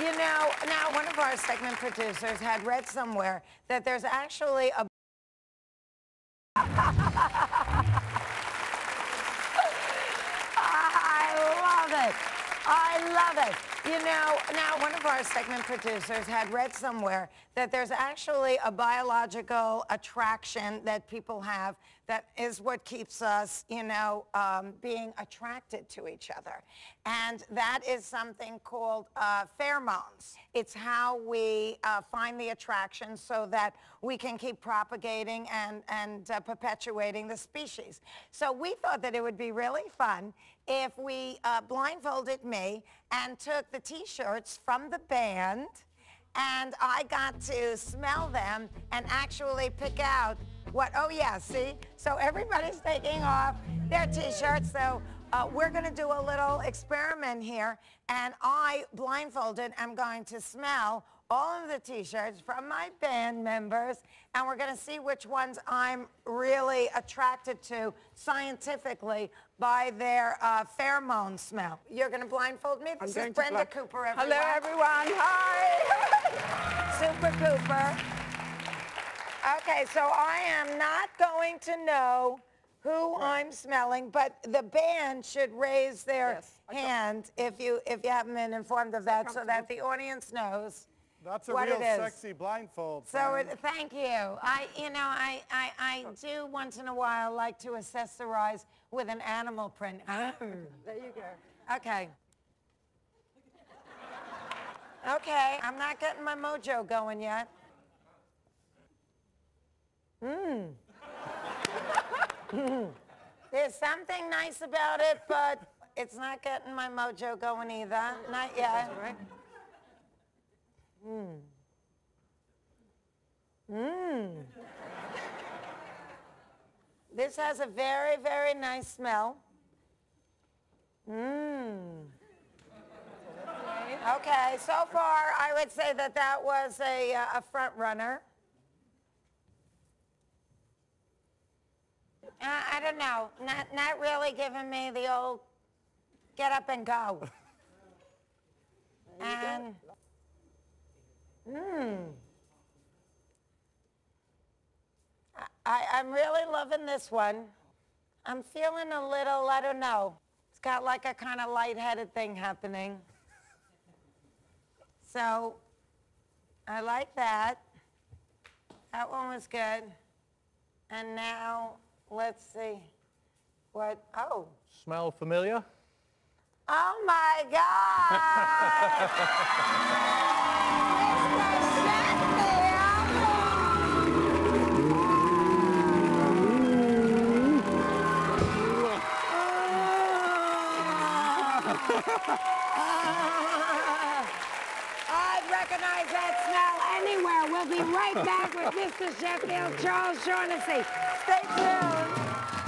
You know, now one of our segment producers had read somewhere that there's actually a. I love it. I love it. You know, now one of our segment producers had read somewhere that there's actually a biological attraction that people have that is what keeps us, you know, um, being attracted to each other. And that is something called uh, pheromones. It's how we uh, find the attraction so that we can keep propagating and, and uh, perpetuating the species. So we thought that it would be really fun if we uh, blindfolded me and took the t-shirts from the band and I got to smell them and actually pick out what, oh yeah, see? So everybody's taking off their t-shirts. So uh, we're gonna do a little experiment here and I, blindfolded, am going to smell all of the t-shirts from my band members and we're going to see which ones I'm really attracted to scientifically by their uh, pheromone smell. You're going to blindfold me? This I'm is Brenda Cooper, everyone. Hello, everyone. Hi. Super Cooper. Okay, so I am not going to know who I'm smelling, but the band should raise their Yes, hand if you if you haven't been informed of that, so that the audience knows. That's a what real it is. sexy blindfold. So it, thank you. I, you know, I, I, I do once in a while like to accessorize with an animal print. There you go. Okay. Okay, I'm not getting my mojo going yet. Mmm. There's something nice about it, but it's not getting my mojo going either. Not yet. Mmm. Mmm. This has a very, very nice smell. Mmm. Okay, so far I would say that that was a, uh, a front runner. Uh, I don't know, not, not really giving me the old get up and go. and, mmm. I, I'm really loving this one. I'm feeling a little, I don't know. It's got like a kind of lightheaded thing happening. So I like that. That one was good. And now let's see what, oh, Smell familiar? oh my God! I'd recognize that smell anywhere. We'll be right back with Mr. Sheffield, Charles Shaughnessy. Stay tuned.